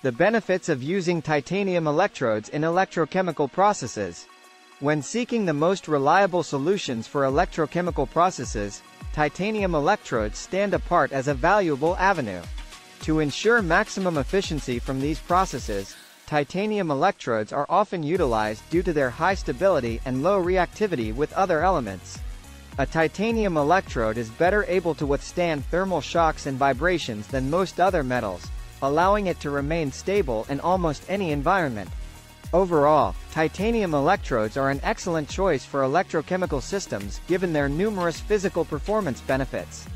The benefits of using titanium electrodes in electrochemical processes. When seeking the most reliable solutions for electrochemical processes, titanium electrodes stand apart as a valuable avenue. To ensure maximum efficiency from these processes, titanium electrodes are often utilized due to their high stability and low reactivity with other elements. A titanium electrode is better able to withstand thermal shocks and vibrations than most other metals, allowing it to remain stable in almost any environment. Overall, titanium electrodes are an excellent choice for electrochemical systems given their numerous physical performance benefits.